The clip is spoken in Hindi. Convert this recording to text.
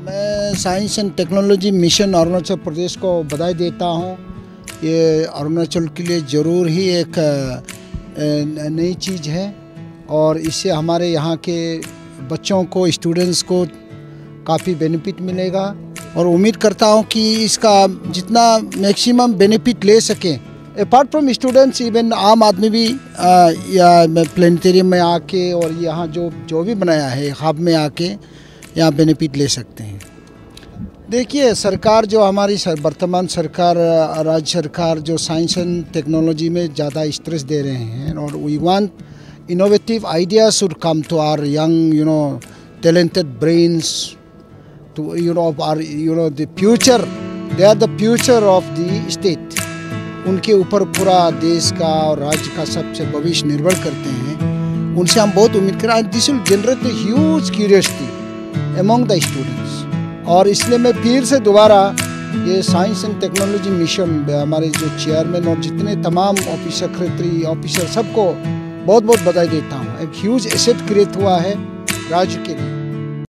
Science and technology mission Arunachal Pradesh को बधाई देता हूँ। ये अरुणाचल के लिए ज़रूर ही एक नई चीज़ है और इससे हमारे यहाँ के बच्चों को स्टूडेंट्स को काफ़ी बेनिफिट मिलेगा। और उम्मीद करता हूँ कि इसका जितना मैक्सिमम बेनिफिट ले सकें। अपार्ट फ्रॉम स्टूडेंट्स इवन आम आदमी भी प्लानिटेरियम में आके और यहाँ जो जो भी बनाया है हब में आके यहाँ बेनिफिट ले सकते हैं। देखिए सरकार जो हमारी सर, वर्तमान सरकार राज्य सरकार जो साइंस एंड टेक्नोलॉजी में ज़्यादा स्ट्रेस दे रहे हैं और we want innovative ideas should come to our young you know talented brains to you know our you know the future. They are the future of the state. उनके ऊपर पूरा देश का और राज्य का सबसे भविष्य निर्भर करते हैं। उनसे हम बहुत उम्मीद करें this will generate huge curiosity among the students और इसलिए मैं फिर से दोबारा ये साइंस एंड टेक्नोलॉजी मिशन हमारे जो चेयरमैन और जितने तमाम ऑफिसर सेक्रेटरी ऑफिसर सबको बहुत बहुत बधाई देता हूँ। एक ह्यूज एसेट क्रिएट हुआ है राज्य के लिए।